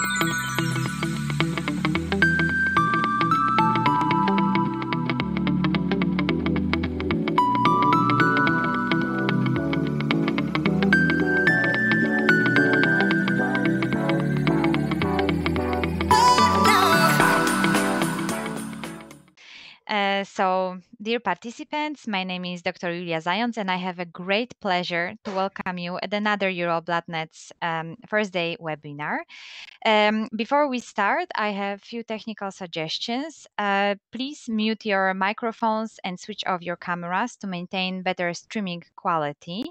So, dear participants, my name is Dr. Julia Zając, and I have a great pleasure to welcome you at another EuroBloodNet's um, Thursday webinar. Um, before we start, I have a few technical suggestions. Uh, please mute your microphones and switch off your cameras to maintain better streaming quality.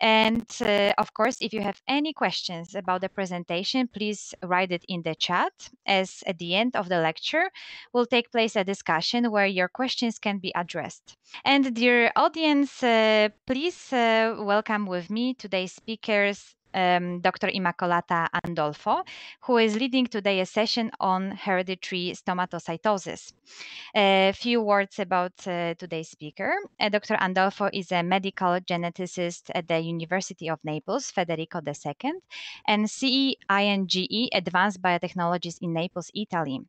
And uh, of course, if you have any questions about the presentation, please write it in the chat as at the end of the lecture will take place a discussion where your questions can be addressed. And dear audience, uh, please uh, welcome with me today's speakers um, Dr. Immacolata Andolfo, who is leading today a session on hereditary stomatocytosis. A few words about uh, today's speaker. Uh, Dr. Andolfo is a medical geneticist at the University of Naples, Federico II, and CEINGE Advanced Biotechnologies in Naples, Italy.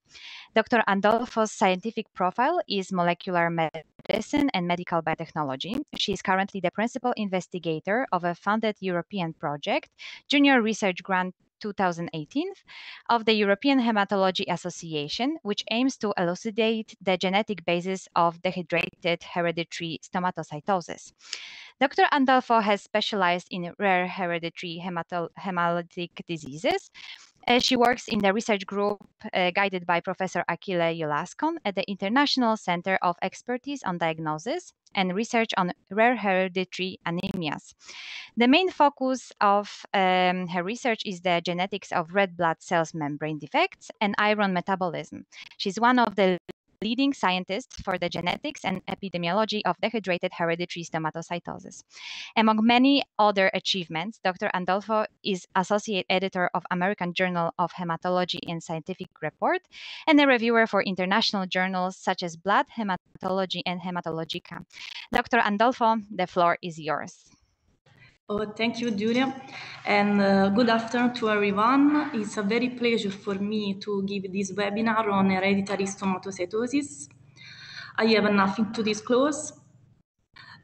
Dr. Andolfo's scientific profile is molecular medicine and medical biotechnology. She is currently the principal investigator of a funded European project Junior Research Grant 2018 of the European Hematology Association, which aims to elucidate the genetic basis of dehydrated hereditary stomatocytosis. Dr. Andolfo has specialized in rare hereditary hemolytic diseases. Uh, she works in the research group uh, guided by Professor Achille Iolascon at the International Center of Expertise on Diagnosis and research on rare hereditary anemias. The main focus of um, her research is the genetics of red blood cells membrane defects and iron metabolism. She's one of the leading scientist for the genetics and epidemiology of dehydrated hereditary stomatocytosis. Among many other achievements, Dr. Andolfo is associate editor of American Journal of Hematology and Scientific Report and a reviewer for international journals such as Blood, Hematology, and Hematologica. Dr. Andolfo, the floor is yours. Oh, thank you, Julia, and uh, good afternoon to everyone. It's a very pleasure for me to give this webinar on hereditary stomatocytosis. I have nothing to disclose,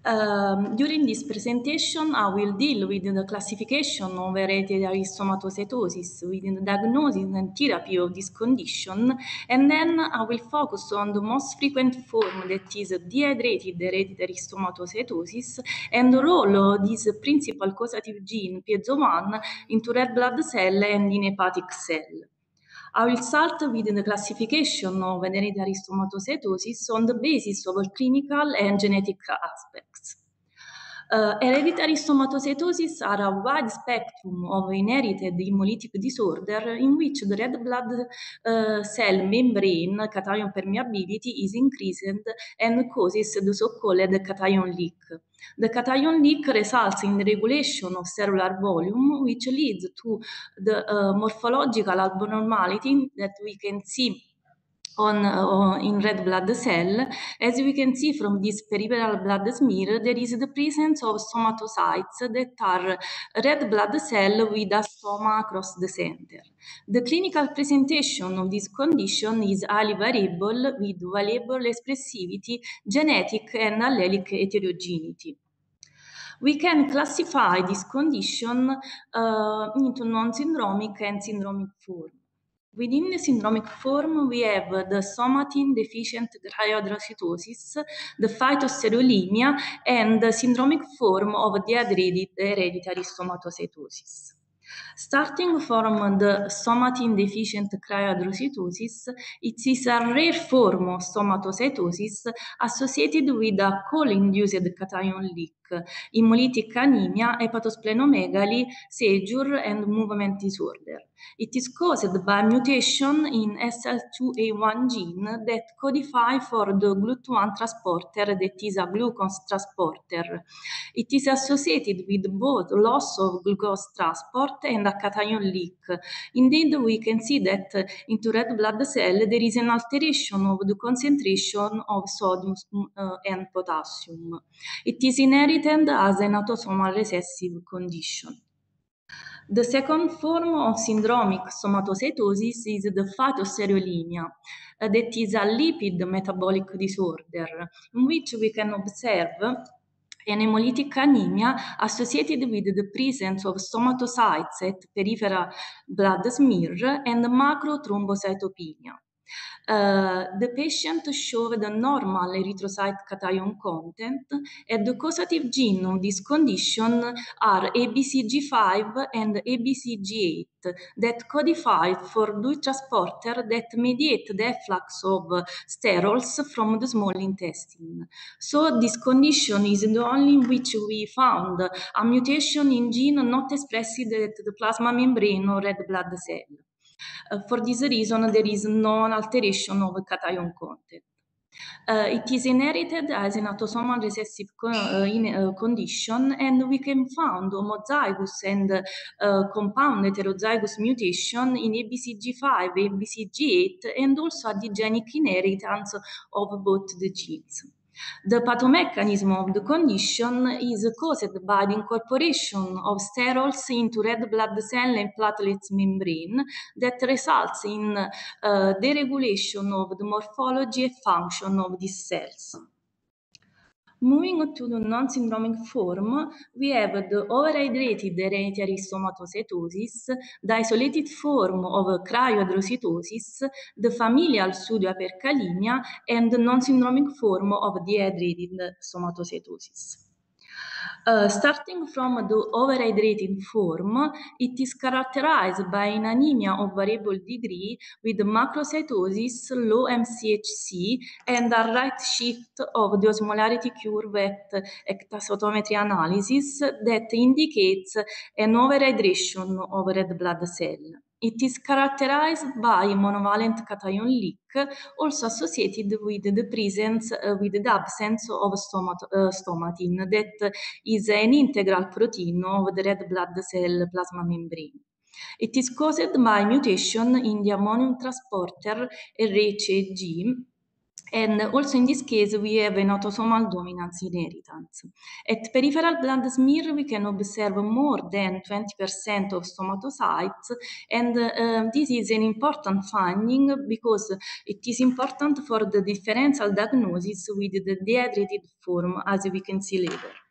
um, during this presentation, I will deal with the classification of hereditary stomatocytosis, with the diagnosis and therapy of this condition, and then I will focus on the most frequent form that is dehydrated hereditary stomatocytosis and the role of this principal causative gene, piezo1, into red blood cell and in hepatic cell. I will start with the classification of hereditary stomatocytosis on the basis of clinical and genetic aspects. Uh, hereditary stomatocytosis are a wide spectrum of inherited hemolytic disorder in which the red blood uh, cell membrane cation permeability is increased and causes the so-called cation leak. The cation leak results in the regulation of cellular volume, which leads to the uh, morphological abnormality that we can see on, uh, in red blood cell. As we can see from this peripheral blood smear, there is the presence of stomatocytes that are red blood cell with a stoma across the center. The clinical presentation of this condition is highly variable with variable expressivity, genetic and allelic heterogeneity we can classify this condition uh, into non-syndromic and syndromic form. Within the syndromic form, we have the stomatin deficient cryohydrocytosis, the phytosterolemia, and the syndromic form of the hereditary stomatocytosis. Starting from the stomatin deficient cryohydrocytosis, it is a rare form of stomatocytosis associated with a coal-induced cation leak, hemolytic anemia, hepatosplenomegaly, seizure, and movement disorder. It is caused by mutation in SLC2A1 gene that codify for the GLUT1 transporter that is a glucose transporter. It is associated with both loss of glucose transport and a cation leak. Indeed, we can see that into red blood cell there is an alteration of the concentration of sodium uh, and potassium. It is inherited as an autosomal recessive condition. The second form of syndromic stomatocytosis is the phytosterolemia, uh, that is a lipid metabolic disorder in which we can observe an hemolytic anemia associated with the presence of stomatocytes at peripheral blood smear and macrothrombocytopenia. Uh, the patient showed a normal erythrocyte cation content, and the causative gene of this condition are ABCG5 and ABCG8 that codify for DUI transporter that mediate the efflux of sterols from the small intestine. So this condition is the only in which we found a mutation in gene not expressed at the plasma membrane or red blood cell. Uh, for this reason, there is no alteration of cation content. Uh, it is inherited as an autosomal recessive co uh, in, uh, condition, and we can find homozygous and compound heterozygous mutation in ABCG5, ABCG8, and also a digenic inheritance of both the genes. The pathomechanism of the condition is caused by the incorporation of sterols into red blood cell and platelets membrane that results in uh, deregulation of the morphology and function of these cells. Moving to the non-syndromic form, we have the overhydrated hereditary stomatocytosis, the isolated form of cryohidrocytosis, the familial pseudohyperkalemia, and the non-syndromic form of dehydrated stomatocytosis. Uh, starting from the overhydrated form, it is characterized by an anemia of variable degree with macrocytosis, low MCHC, and a right shift of the osmolarity curve at ektacytometry analysis that indicates an overhydration of red blood cell. It is characterized by monovalent cation leak, also associated with the presence, uh, with the absence of stomat uh, stomatin, that is an integral protein of the red blood cell plasma membrane. It is caused by mutation in the ammonium transporter RHG and also in this case, we have an autosomal dominance inheritance. At peripheral blood smear, we can observe more than 20% of stomatocytes, and uh, this is an important finding because it is important for the differential diagnosis with the dehydrated form, as we can see later.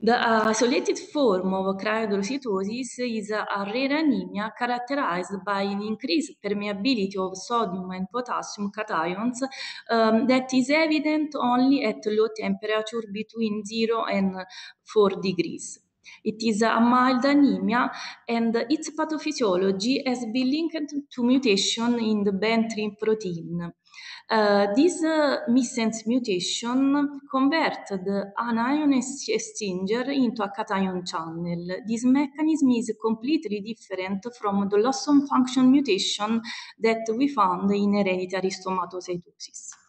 The isolated form of cryohidrocytosis is a rare anemia characterized by an increased permeability of sodium and potassium cations um, that is evident only at low temperature between 0 and 4 degrees. It is a mild anemia and its pathophysiology has been linked to mutation in the band 3 protein. Uh, this uh, missense mutation converted an ion exchanger into a cation channel. This mechanism is completely different from the loss of function mutation that we found in hereditary stomatocytosis.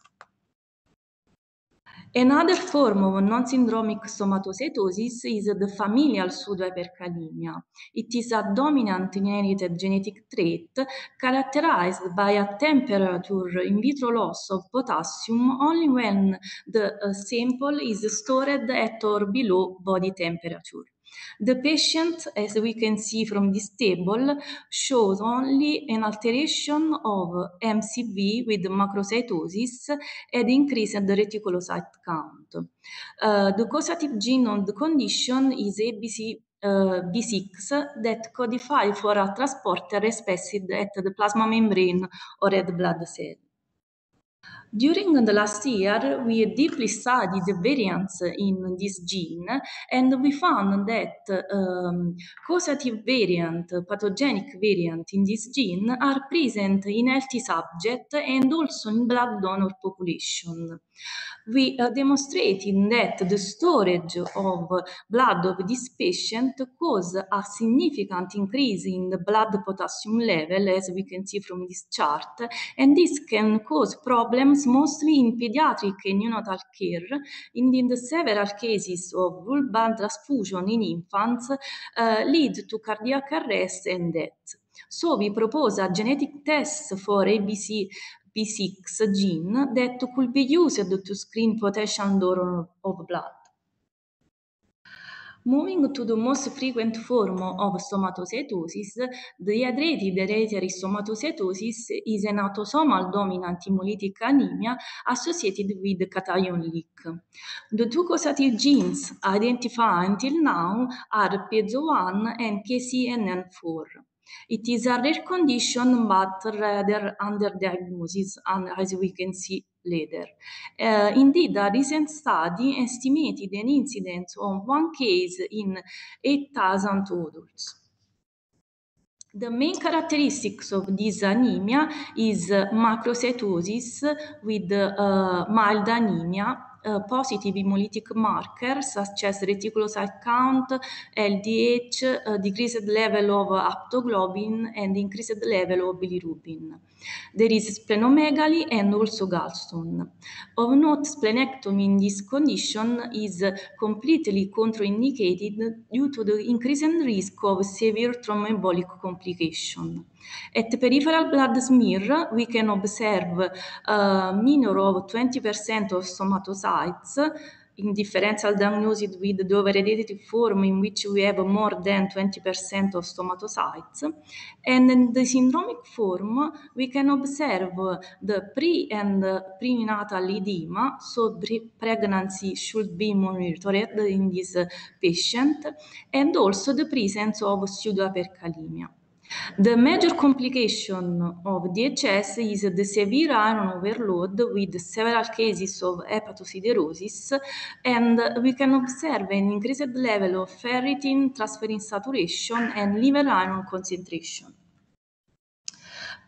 Another form of non-syndromic stomatocytosis is the familial pseudohyperkalemia. It is a dominant inherited genetic trait characterized by a temperature in vitro loss of potassium only when the uh, sample is stored at or below body temperature. The patient, as we can see from this table, shows only an alteration of MCV with macrocytosis and increase in the reticulocyte count. Uh, the causative gene of the condition is ABC uh, B6 that codify for a transporter expressed at the plasma membrane or red blood cell. During the last year, we deeply studied the variants in this gene, and we found that um, causative variant, pathogenic variant in this gene are present in healthy subjects and also in blood donor population we uh, demonstrated that the storage of blood of this patient caused a significant increase in the blood potassium level, as we can see from this chart, and this can cause problems mostly in pediatric and neonatal care, and in the several cases of vulvar transfusion in infants uh, lead to cardiac arrest and death. So we propose a genetic test for ABC P6 gene that could be used to screen potential donor of blood. Moving to the most frequent form of stomatocytosis, dehydrated hereditary stomatocytosis is an autosomal dominant hemolytic anemia associated with cation leak. The two causative genes identified until now are piezo1 and KCNN4. It is a rare condition, but rather under diagnosis, and as we can see later. Uh, indeed, a recent study estimated an incidence of one case in 8,000 adults. The main characteristics of this anemia is macrocytosis with uh, mild anemia, uh, positive hemolytic markers such as reticulocyte count, LDH, uh, decreased level of haptoglobin, and increased level of bilirubin. There is splenomegaly and also gallstone. Of note, splenectomy in this condition is completely contraindicated due to the increasing risk of severe thromboembolic complication. At peripheral blood smear, we can observe a minor of 20% of stomatocytes in differential diagnosis with the overhereditary form in which we have more than 20% of stomatocytes. And in the syndromic form, we can observe the pre and prenatal edema, so pregnancy should be monitored in this patient, and also the presence of pseudohyperkalemia. The major complication of DHS is the severe iron overload with several cases of hepatosiderosis, and we can observe an increased level of ferritin, transferrin saturation, and liver iron concentration.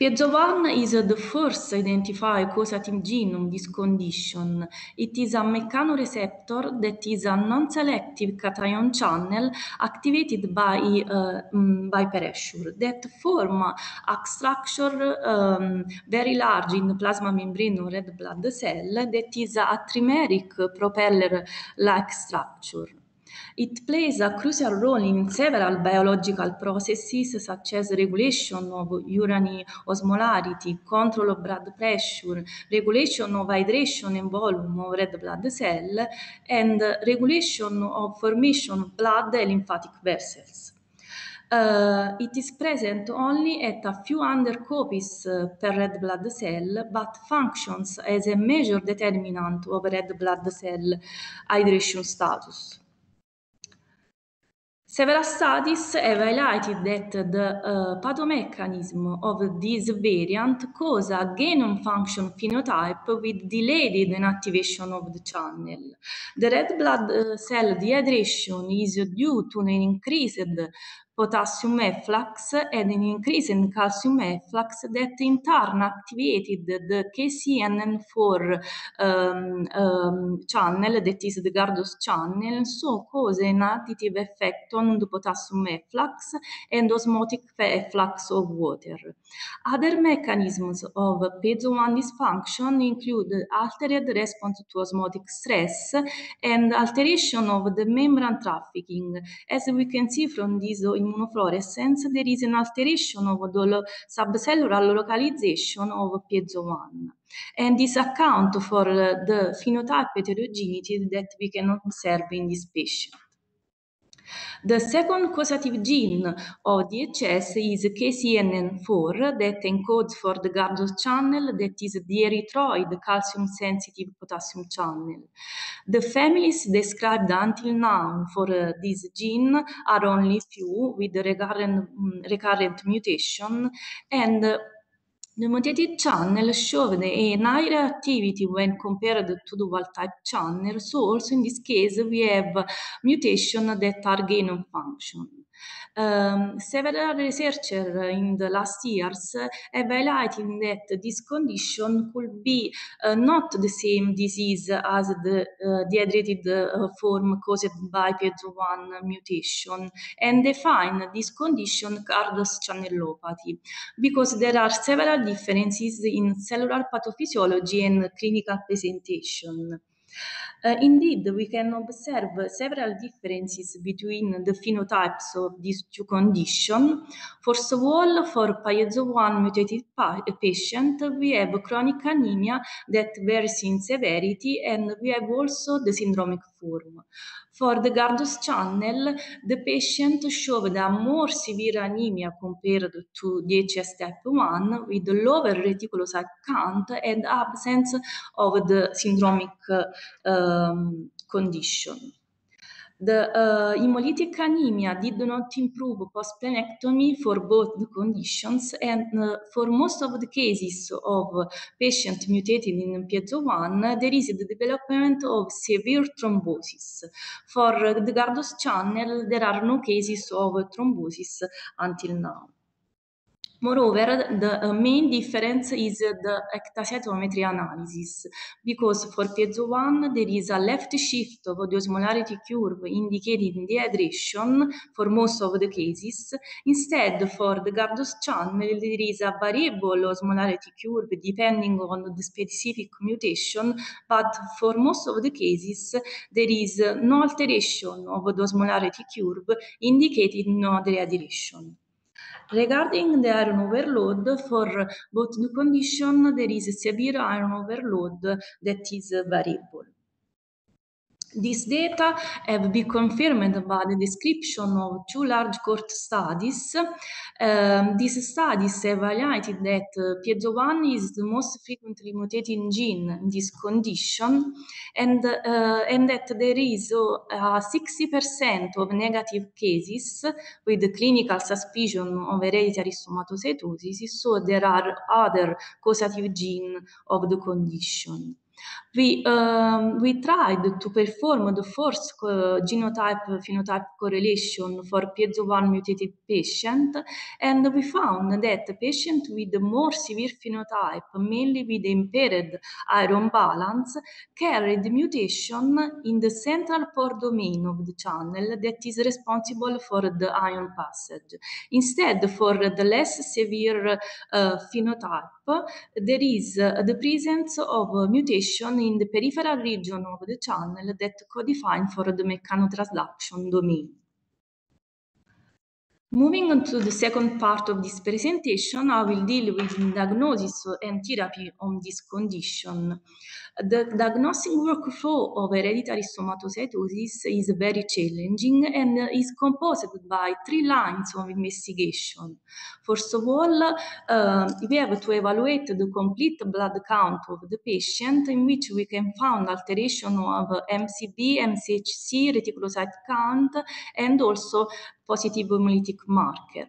Piezo1 is the first identified causative gene of this condition. It is a mechanoreceptor that is a non-selective cation channel activated by, uh, um, by pressure that form a structure um, very large in the plasma membrane of red blood cell that is a trimeric propeller-like structure. It plays a crucial role in several biological processes such as regulation of urine osmolarity, control of blood pressure, regulation of hydration and volume of red blood cell, and regulation of formation of blood and lymphatic vessels. Uh, it is present only at a few hundred copies uh, per red blood cell, but functions as a major determinant of red blood cell hydration status. Several studies have highlighted that the uh, pathomechanism of this variant cause a gain function phenotype with delayed inactivation of the channel. The red blood uh, cell dehydration is due to an increased potassium efflux and an increase in calcium efflux that in turn activated the KCNN4 um, um, channel, that is the Gardos channel, so cause an additive effect on the potassium efflux and osmotic efflux of water. Other mechanisms of piezo-1 dysfunction include altered response to osmotic stress and alteration of the membrane trafficking. As we can see from this immunofluorescence, there is an alteration of the subcellular localization of piezo-1. And this account for the phenotype heterogeneity that we can observe in this patient. The second causative gene of DHS is KCNN4 that encodes for the Gardos channel that is the erythroid calcium sensitive potassium channel. The families described until now for uh, this gene are only few with recurrent, um, recurrent mutation and uh, the mutated channel showed a higher activity when compared to the wild type channel. So also in this case, we have mutation that are gain of function. Um, several researchers in the last years have highlighted that this condition could be uh, not the same disease as the uh, dehydrated uh, form caused by PIEZO1 mutation and define this condition Gardos channelopathy because there are several differences in cellular pathophysiology and clinical presentation. Uh, indeed, we can observe several differences between the phenotypes of these two conditions. First of all, for piezo-1 mutated patient, we have chronic anemia that varies in severity, and we have also the syndromic form. For the Gardus channel, the patient showed a more severe anemia compared to DHS type 1 with lower reticulocyte count and absence of the syndromic um, condition. The uh, hemolytic anemia did not improve post-splenectomy for both the conditions and uh, for most of the cases of patient mutated in piezo-1, there is the development of severe thrombosis. For the Gardos channel, there are no cases of thrombosis until now. Moreover, the uh, main difference is the ektacytometry analysis, because for piezo-1 there is a left shift of the osmolarity curve indicating dehydration for most of the cases. Instead, for the Gardos channel, there is a variable osmolarity curve depending on the specific mutation, but for most of the cases there is no alteration of the osmolarity curve indicating no dehydration. Regarding the iron overload, for both the condition, there is a severe iron overload that is variable. These data have been confirmed by the description of two large cohort studies. Um, these studies have highlighted that uh, piezo-1 is the most frequently mutated gene in this condition and, uh, and that there is uh, 60% of negative cases with clinical suspicion of hereditary stomatocytosis, so there are other causative genes of the condition. We, um, we tried to perform the first uh, genotype-phenotype correlation for piezo-1 mutated patient, and we found that the patient with the more severe phenotype, mainly with impaired iron balance, carried mutation in the central pore domain of the channel that is responsible for the ion passage. Instead, for the less severe uh, phenotype, there is uh, the presence of mutation in the peripheral region of the channel that codefine for the mechanotransduction domain. Moving on to the second part of this presentation, I will deal with diagnosis and therapy on this condition. The diagnostic workflow of hereditary stomatocytosis is very challenging and is composed by three lines of investigation. First of all, uh, we have to evaluate the complete blood count of the patient in which we can find alteration of MCV, MCHC, reticulocyte count, and also positive hemolytic marker.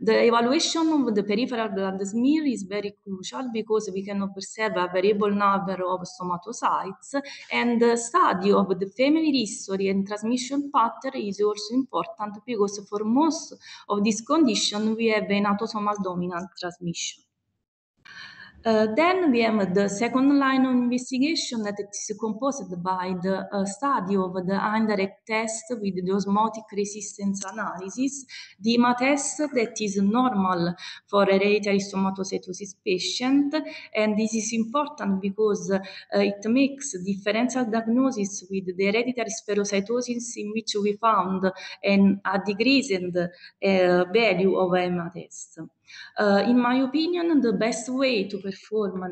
The evaluation of the peripheral blood smear is very crucial because we can observe a variable number of stomatocytes and the study of the family history and transmission pattern is also important because for most of this condition we have an autosomal dominant transmission. Uh, then we have the second line of investigation that is composed by the uh, study of the indirect test with the osmotic resistance analysis, the EMA test that is normal for hereditary stomatocytosis patient, and this is important because uh, it makes differential diagnosis with the hereditary spherocytosis in which we found an, a decreased uh, value of EMA test. Uh, in my opinion, the best way to perform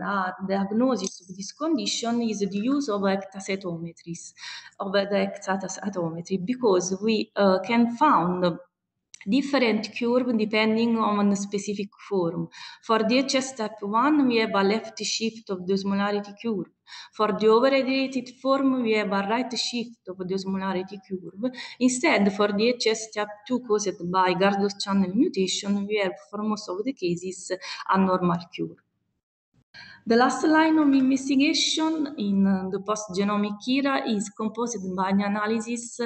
a diagnosis of this condition is the use of ektacytometries, of the ektacytometry, because we uh, can find different curve depending on the specific form. For DHS type 1, we have a left shift of the osmolarity curve. For the overhydrated form, we have a right shift of the osmolarity curve. Instead, for DHS type 2 caused by Gardos channel mutation, we have for most of the cases a normal curve. The last line of investigation in uh, the post-genomic era is composed by the analysis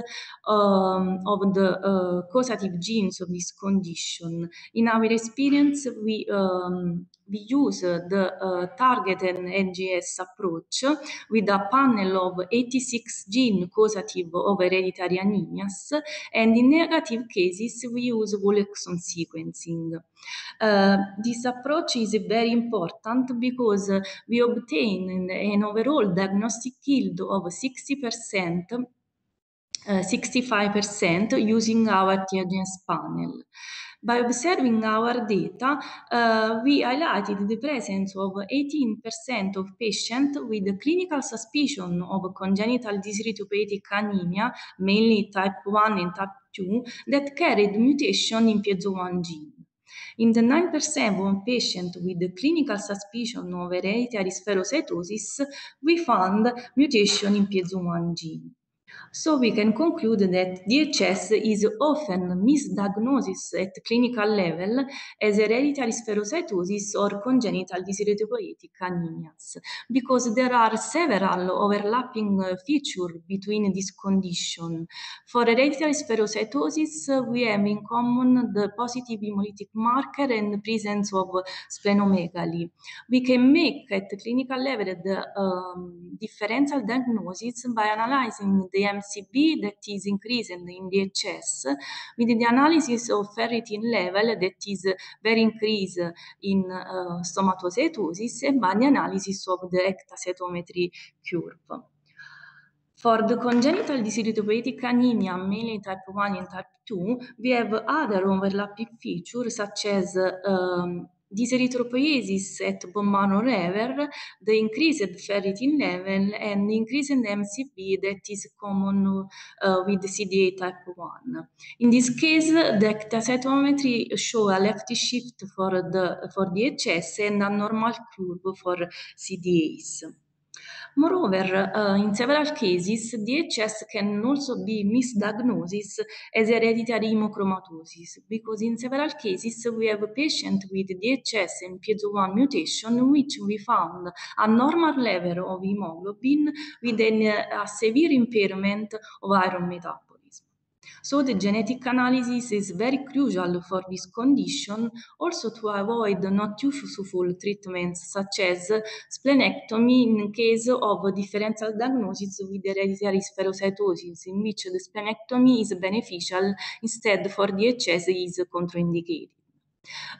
um, of the uh, causative genes of this condition. In our experience, we um, we use the uh, target and NGS approach with a panel of 86 gene causative of hereditary anemias, and in negative cases, we use whole exome sequencing. Uh, this approach is very important because we obtain an overall diagnostic yield of 60%, uh, 65% using our TGS panel. By observing our data, uh, we highlighted the presence of 18% of patients with clinical suspicion of congenital dyserythropoietic anemia, mainly type 1 and type 2, that carried mutation in piezo-1 gene. In the 9% of patients with clinical suspicion of hereditary spherocytosis, we found mutation in piezo-1 gene. So we can conclude that DHS is often misdiagnosed at clinical level as hereditary spherocytosis or congenital dyserythropoietic anemias because there are several overlapping features between this condition. For hereditary spherocytosis, we have in common the positive hemolytic marker and presence of splenomegaly. We can make at clinical level the um, differential diagnosis by analyzing the MCV that is increased in DHS with the analysis of ferritin level that is very increased in uh, stomatocytosis and by the analysis of the ectacytometry curve. For the congenital dyserythropoietic anemia, mainly type 1 and type 2, we have other overlapping features such as um, dyserythropoiesis at bone marrow level, the increased ferritin level, and increased MCV that is common uh, with CDA type 1. In this case, the ektacytometry show a left shift for the for DHS and a normal curve for CDAs. Moreover, uh, in several cases, DHS can also be misdiagnosed as hereditary hemochromatosis because in several cases we have a patient with DHS and piezo-1 mutation which we found a normal level of hemoglobin with an, uh, a severe impairment of iron metabolism. So the genetic analysis is very crucial for this condition, also to avoid not useful treatments such as splenectomy in case of differential diagnosis with hereditary spherocytosis, in which the splenectomy is beneficial instead for DHS is contraindicated.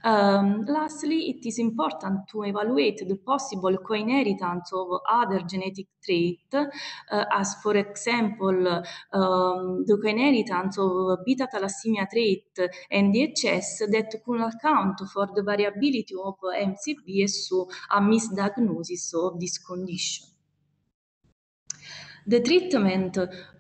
Um, lastly, it is important to evaluate the possible co-inheritance of other genetic traits, uh, as for example, um, the co-inheritance of beta thalassemia trait and DHS that could account for the variability of MCV so a misdiagnosis of this condition. The treatment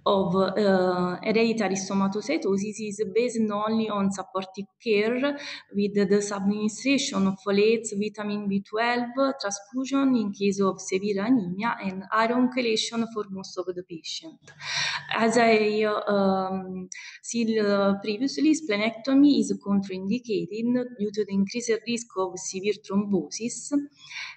of uh, hereditary stomatocytosis is based only on supportive care with the subadministration of folates, vitamin B12, transfusion in case of severe anemia, and iron chelation for most of the patients. As I um, said uh, previously, splenectomy is contraindicated due to the increased risk of severe thrombosis,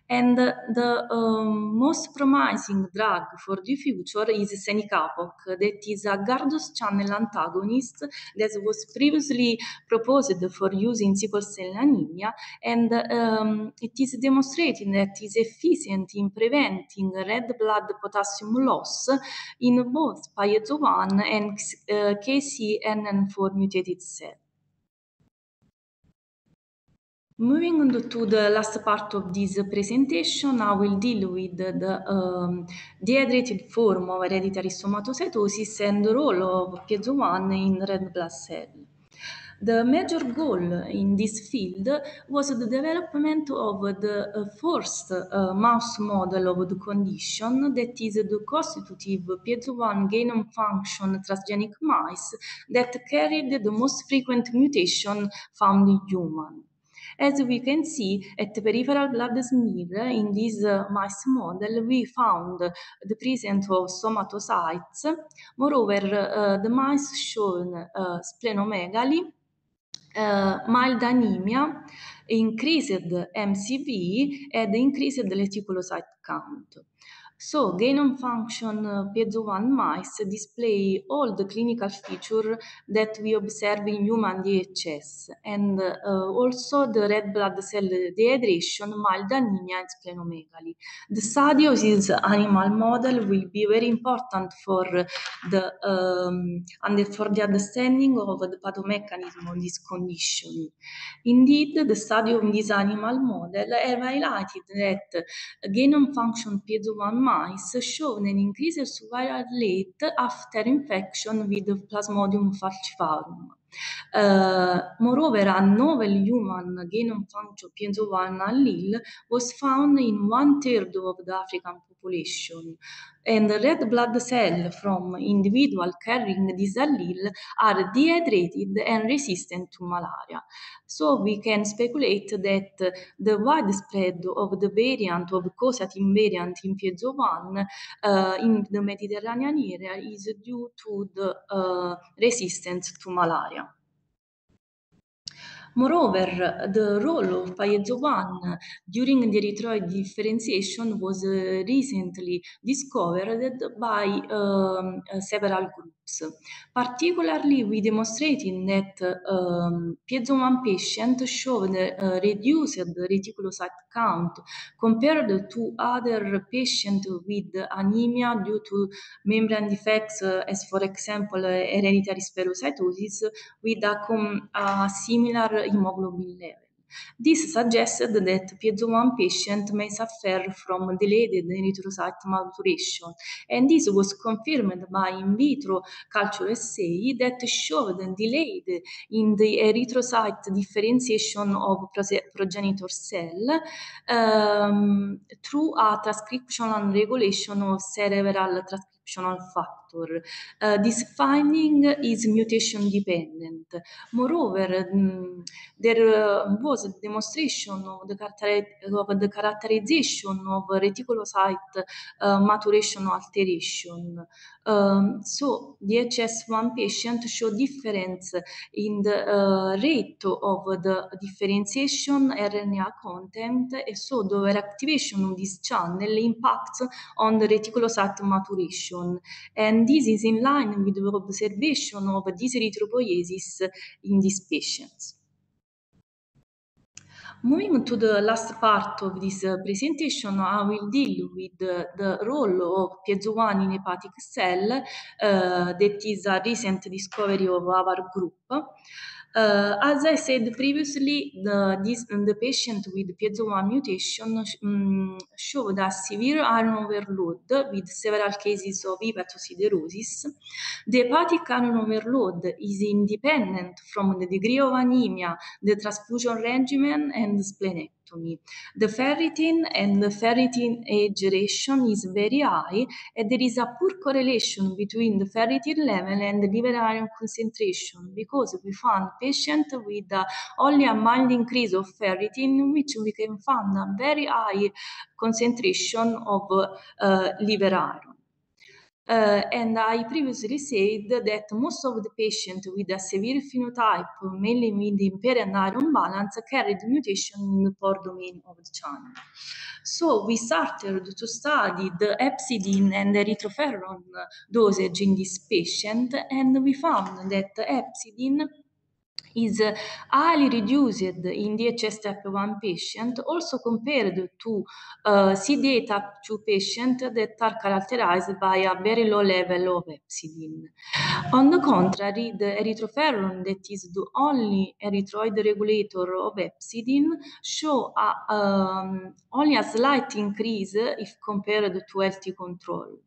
and the um, most promising drug for the future is cenicapoc, that is a Gardos channel antagonist that was previously proposed for use in sickle cell anemia, and um, it is demonstrated that it is efficient in preventing red blood potassium loss in both piezo-1 and uh, KCNN4 mutated cells. Moving on to the last part of this presentation, I will deal with the um, dehydrated form of hereditary stomatocytosis and the role of piezo-1 in red blood cell. The major goal in this field was the development of the uh, first uh, mouse model of the condition, that is the constitutive piezo-1 gain of function transgenic mice that carried the most frequent mutation found in humans. As we can see at peripheral blood smear in this uh, mice model, we found the presence of stomatocytes. Moreover, uh, the mice shown uh, splenomegaly, mild anemia, increased MCV, and increased reticulocyte count. So gain function uh, piezo-1 mice display all the clinical features that we observe in human DHS and uh, also the red blood cell dehydration, mild anemia and splenomegaly. The study of this animal model will be very important for the um, for the understanding of the pathomechanism of this condition. Indeed, the study of this animal model highlighted that gain function piezo-1 mice showed an increased survival rate after infection with Plasmodium falciparum. Uh, moreover, a novel human gain-of-function PIEZO1 allele was found in one-third of the African population, and red blood cells from individuals carrying this allele are dehydrated and resistant to malaria. So we can speculate that the widespread of the variant of causative variant in PIEZO1 uh, in the Mediterranean area is due to the uh, resistance to malaria. Moreover, the role of piezo-1 during the erythroid differentiation was uh, recently discovered by um, several groups. Particularly, we demonstrated that um, piezo-1 patients showed uh, reduced reticulocyte count compared to other patients with anemia due to membrane defects, uh, as for example, hereditary spherocytosis, with a, a similar hemoglobin level. This suggested that piezo-1 patient may suffer from delayed erythrocyte maturation, and this was confirmed by in vitro culture assay that showed delayed in the erythrocyte differentiation of progenitor cell um, through a transcriptional regulation of several transcriptional factor. Uh, this finding is mutation dependent. Moreover, um, there uh, was a demonstration of the, of the characterization of reticulocyte uh, maturation alteration. Um, so DHS1 patient show difference in the uh, rate of the differentiation RNA content and so the activation of this channel impacts on the reticulocyte maturation. And this is in line with the observation of this erythropoiesis in these patients. Moving to the last part of this uh, presentation, I will deal with the, the role of piezo-1 in hepatic cell, uh, that is a recent discovery of our group. Uh, as I said previously, the, this, the patient with piezo-1 mutation um, showed a severe iron overload with several cases of hepatosiderosis. The hepatic iron overload is independent from the degree of anemia, the transfusion regimen, and splenectomy ectomy. The ferritin and the ferritin age ratio is very high, and there is a poor correlation between the ferritin level and the liver iron concentration because we found patients with uh, only a mild increase of ferritin, which we can find a very high concentration of uh, liver iron. Uh, and I previously said that most of the patients with a severe phenotype, mainly with impaired iron balance, carried mutation in the pore domain of the channel. So we started to study the hepcidin and erythroferrone dosage in this patient, and we found that hepcidin is highly reduced in DHS type 1 patient, also compared to uh, CDA type 2 patients that are characterized by a very low level of hepcidin. On the contrary, the erythroferrone, that is the only erythroid regulator of hepcidin, show a, um, only a slight increase if compared to healthy control.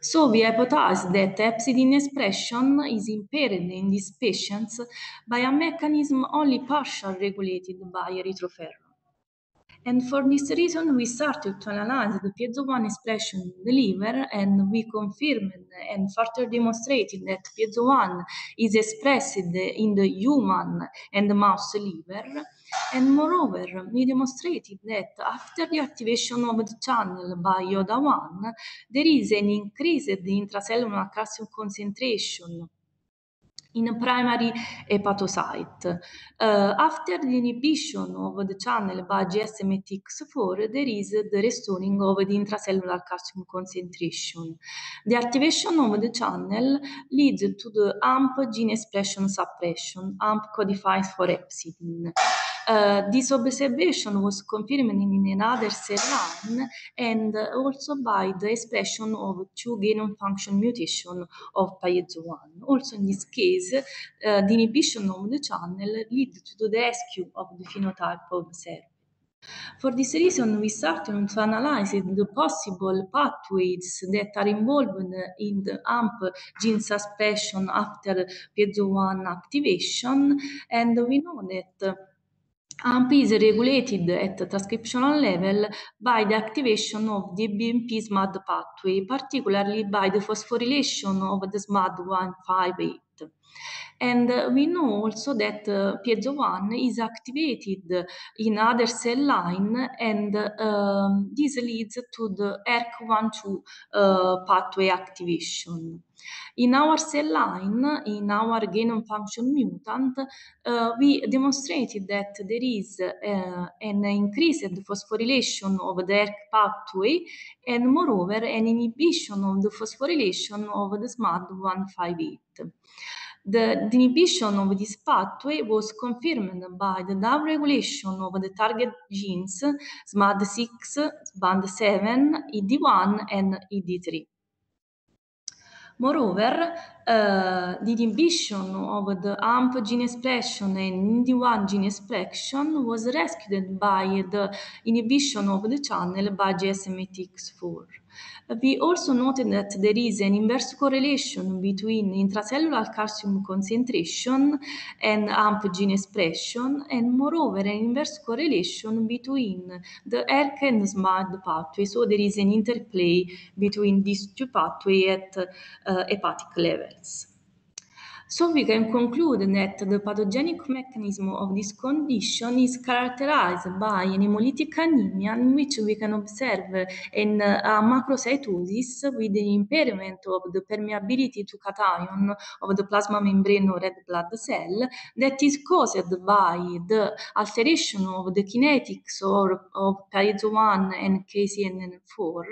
So we hypothesize that hepcidin expression is impaired in these patients by a mechanism only partially regulated by erythroferrone. And for this reason, we started to analyze the piezo-1 expression in the liver, and we confirmed and further demonstrated that piezo-1 is expressed in the human and mouse liver. And moreover, we demonstrated that after the activation of the channel by IODA1, there is an increase in the intracellular calcium concentration in primary hepatocyte. Uh, after the inhibition of the channel by GSMTX4, there is the restoring of the intracellular calcium concentration. The activation of the channel leads to the AMP gene expression suppression. AMP codifies for hepcidin. This observation was confirmed in another cell line and also by the expression of two gain-of-function mutation of piezo-1. Also in this case, uh, the inhibition of the channel leads to the rescue of the phenotype observed. For this reason, we started to analyze the possible pathways that are involved in the HAMP gene suppression after piezo-1 activation, and we know that Um, HAMP is regulated at transcriptional level by the activation of the BMP SMAD pathway, particularly by the phosphorylation of the SMAD 158. And uh, we know also that uh, piezo-1 is activated in other cell line and um, this leads to the ERK1-2 uh, pathway activation. In our cell line, in our gain of function mutant, uh, we demonstrated that there is uh, an increased phosphorylation of the ERK pathway and moreover an inhibition of the phosphorylation of the SMAD158. The, the inhibition of this pathway was confirmed by the downregulation of the target genes SMAD6, SMAD7, ED1, and ED3. Moreover, the inhibition of the HAMP gene expression and ID1 gene expression was rescued by the inhibition of the channel by GsMTx4. We also noted that there is an inverse correlation between intracellular calcium concentration and HAMP gene expression, and moreover, an inverse correlation between the ERK and SMAD pathway. So there is an interplay between these two pathways at uh, hepatic levels. So we can conclude that the pathogenic mechanism of this condition is characterized by an hemolytic anemia in which we can observe an, a macrocytosis with the impairment of the permeability to cation of the plasma membrane or red blood cell that is caused by the alteration of the kinetics or of piezo-1 and KCNN4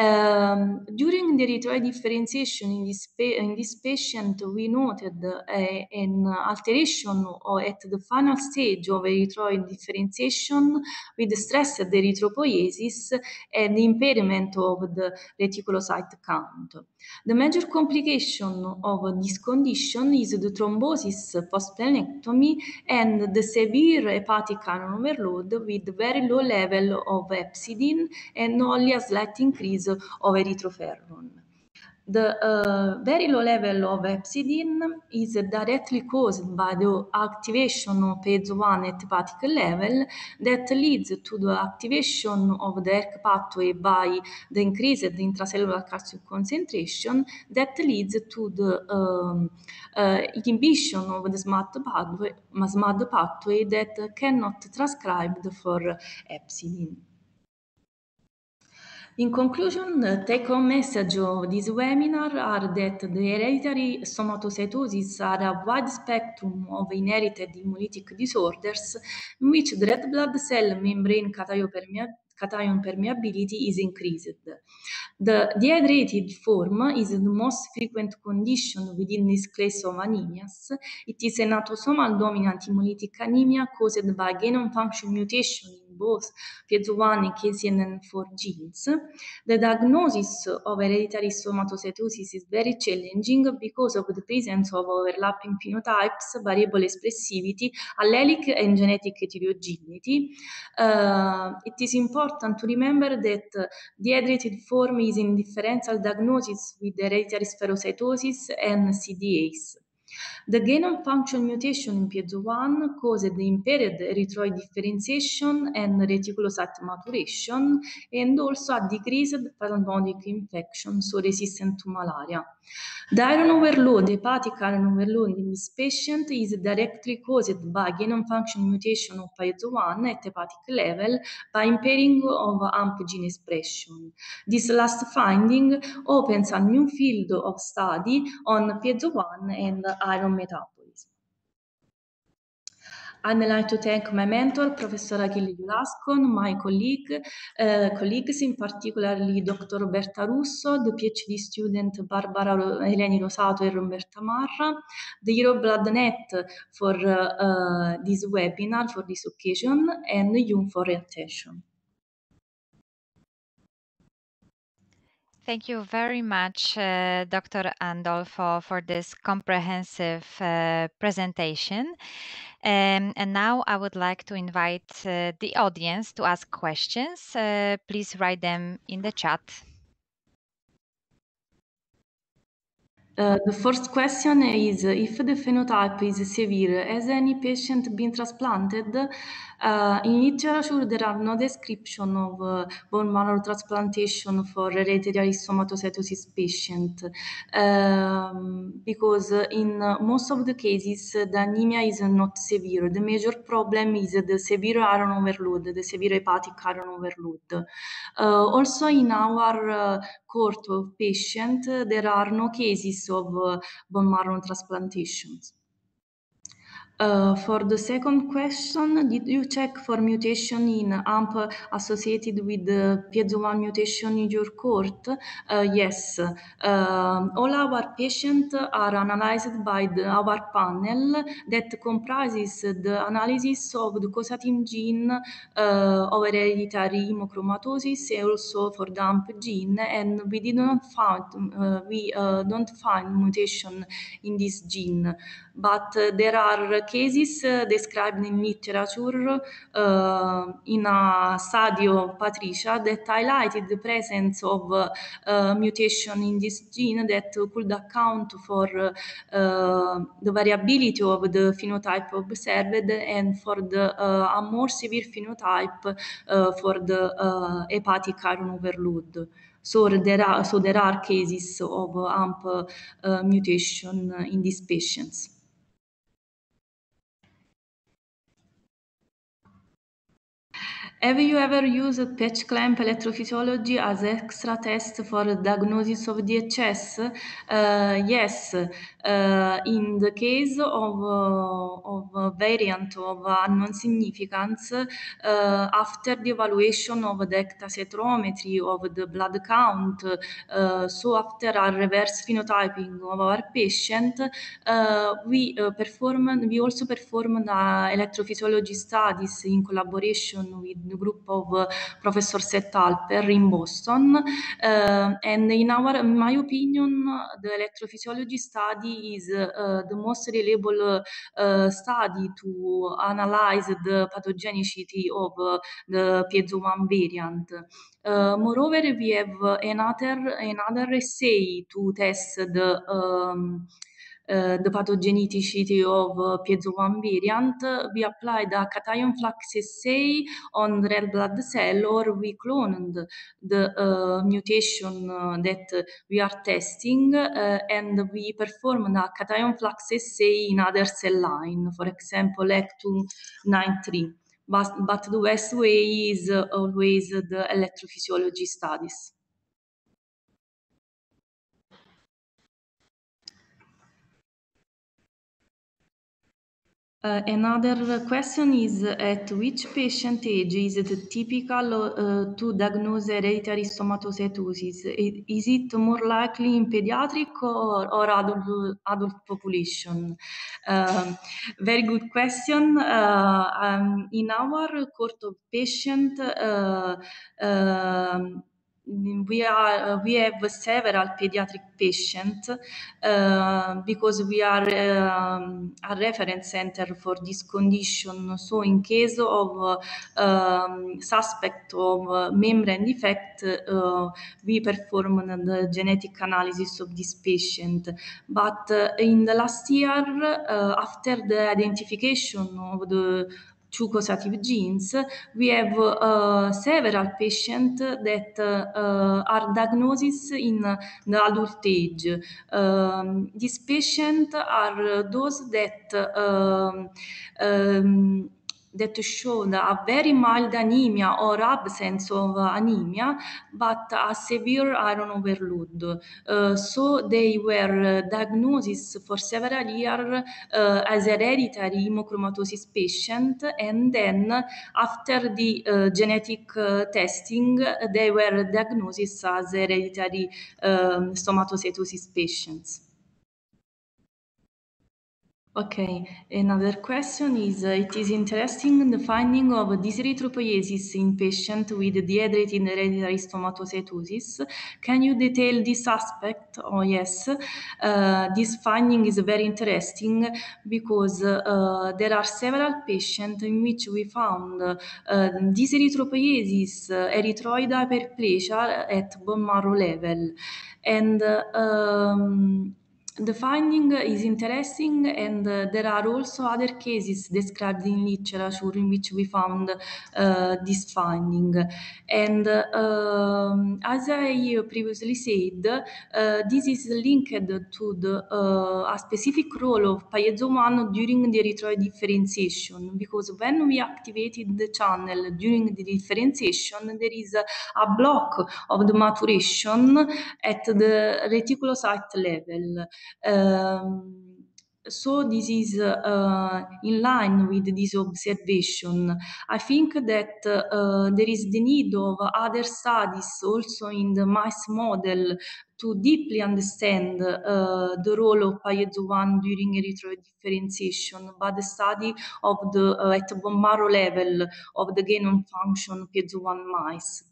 um, during the erythroid differentiation in this, in this patient, we noted uh, an alteration at the final stage of erythroid differentiation with stress at the erythropoiesis and impairment of the reticulocyte count. The major complication of this condition is the thrombosis post-splenectomy and the severe hepatic iron overload with very low level of hepcidin and only a slight increase of erythroferrone. The uh, very low level of hepcidin is directly caused by the activation of PIEZO1 at hepatic level that leads to the activation of the ERK pathway by the increased intracellular calcium concentration that leads to the um, uh, inhibition of the SMAD pathway, SMAD pathway that cannot transcribe for hepcidin. In conclusion, the take-home message of this webinar are that the hereditary stomatocytosis are a wide spectrum of inherited hemolytic disorders in which the red blood cell membrane cation permeability is increased. The dehydrated form is the most frequent condition within this class of anemias. It is an autosomal dominant hemolytic anemia caused by of function mutation both PIEZO1 and KCNN4 genes. The diagnosis of hereditary stomatocytosis is very challenging because of the presence of overlapping phenotypes, variable expressivity, allelic and genetic heterogeneity. Uh, it is important to remember that the dehydrated form is in differential diagnosis with hereditary spherocytosis and CDAs. The gain of function mutation in piezo-1 caused impaired erythroid differentiation and reticulocyte maturation and also a decreased plasmodic infection, so resistant to malaria. The iron overload, hepatic iron overload in this patient is directly caused by gain of function mutation of piezo-1 at hepatic level by impairing of AMP gene expression. This last finding opens a new field of study on piezo-1 and iron metabolism. I'd like to thank my mentor, Professor Achille Iolascon, my colleague, uh, colleagues, in particularly Dr. Roberta Russo, the PhD student Barbara Eleni Rosato and Roberta Marra, the EuroBloodNet for uh, uh, this webinar, for this occasion, and you for your attention. Thank you very much, uh, Dr. Andolfo, for this comprehensive uh, presentation. Um, and now I would like to invite uh, the audience to ask questions. Uh, please write them in the chat. Uh, the first question is if the phenotype is severe, has any patient been transplanted? Uh, in literature, there are no description of uh, bone marrow transplantation for hereditary stomatocytosis patient um, because in most of the cases the anemia is not severe. The major problem is the severe iron overload, the severe hepatic iron overload. Uh, also in our uh, cohort of patients, there are no cases of bone marrow transplantations. Uh, for the second question, did you check for mutation in HAMP associated with the PIEZO1 mutation in your cohort? Uh, yes. Uh, all our patients are analyzed by the, our panel that comprises the analysis of the causative gene uh, of hereditary hemochromatosis and also for the HAMP gene, and we did not find uh, we don't find mutation in this gene but there are cases uh, described in literature uh, in a study of Patricia that highlighted the presence of mutation in this gene that could account for the variability of the phenotype observed and for the a more severe phenotype for the hepatic iron overload. So there are so there are cases of AMP uh, mutation in these patients. Have you ever used patch clamp electrophysiology as extra test for diagnosis of DHS? Uh, yes, uh, in the case of, uh, of a variant of unknown significance, uh, after the evaluation of the ektacytometry of the blood count, uh, so after a reverse phenotyping of our patient, uh, we perform, we also performed electrophysiology studies in collaboration with the group of uh, Professor Seth Alper in Boston. Uh, and in our, in my opinion, the electrophysiology study is uh, the most reliable study to analyze the pathogenicity of the piezo-1 variant. Uh, moreover, we have another another assay to test the um, uh, the pathogenicity of uh, piezo-1 variant, we applied a cation flux assay on red blood cell or we cloned the uh, mutation that we are testing and we performed a cation flux assay in other cell line, for example, HEC293. But, but the best way is always the electrophysiology studies. Uh, another question is at which patient age is it typical uh, to diagnose hereditary stomatocytosis? Is it more likely in pediatric or, or adult, adult population? Um, very good question. Uh, um, in our cohort of patient, uh, um, we are uh, we have several pediatric patients uh, because we are um, a reference center for this condition. So in case of uh, um, suspect of membrane defect, uh, we perform the genetic analysis of this patient. But uh, in the last year, uh, after the identification of the two causative genes, we have uh, several patients that uh, are diagnosed in the adult age. Um, these patients are those that um, um, that showed a very mild anemia or absence of anemia, but a severe iron overload. Uh, so they were diagnosed for several years uh, as hereditary hemochromatosis patient, and then after the uh, genetic uh, testing, they were diagnosed as hereditary um, stomatocytosis patients. Okay, another question is, uh, it is interesting the finding of dyserythropoiesis in patients with dehydrated hereditary stomatocytosis. Can you detail this aspect? Oh yes, uh, this finding is very interesting because uh, there are several patients in which we found uh, dyserythropoiesis, uh, erythroid hyperplasia at bone marrow level. And um, the finding is interesting, and uh, there are also other cases described in literature in which we found uh, this finding. And uh, um, as I previously said, uh, this is linked to the, uh, a specific role of PIEZO1 during the erythroid differentiation, because when we activated the channel during the differentiation, there is a, a block of the maturation at the reticulocyte level. Um, so this is uh, in line with this observation. I think that uh, there is the need of other studies also in the mice model to deeply understand uh, the role of PIEZO1 during erythroid differentiation, but the study of the at bone marrow level of the gain of function PIEZO1 mice.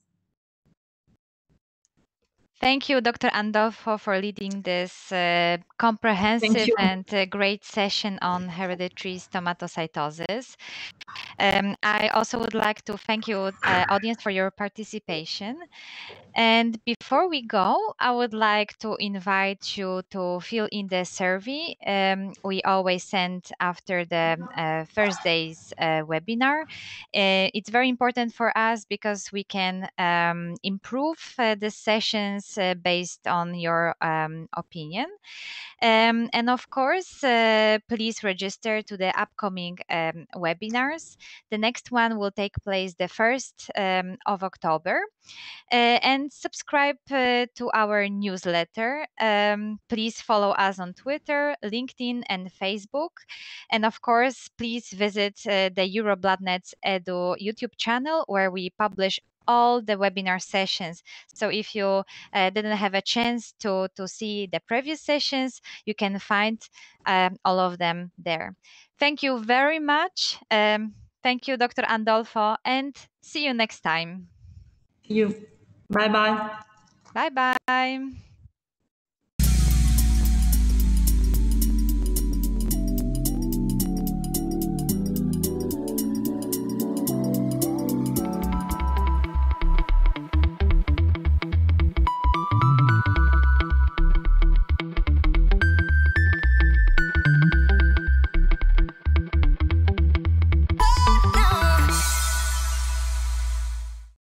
Thank you, Dr. Andolfo, for leading this uh, comprehensive and uh, great session on hereditary stomatocytosis. Um, I also would like to thank you, uh, audience, for your participation. And before we go, I would like to invite you to fill in the survey um, we always send after the uh, Thursday's uh, webinar. Uh, it's very important for us because we can um, improve uh, the sessions uh, based on your um, opinion. Um, and of course, uh, please register to the upcoming um, webinars. The next one will take place the 1st um, of October. Uh, subscribe uh, to our newsletter. Um, please follow us on Twitter, LinkedIn, and Facebook. And of course, please visit uh, the EuroBloodNets Edu YouTube channel where we publish all the webinar sessions. So if you uh, didn't have a chance to, to see the previous sessions, you can find um, all of them there. Thank you very much. Um, thank you, Dr. Andolfo, and see you next time. You. Bye bye. Bye bye.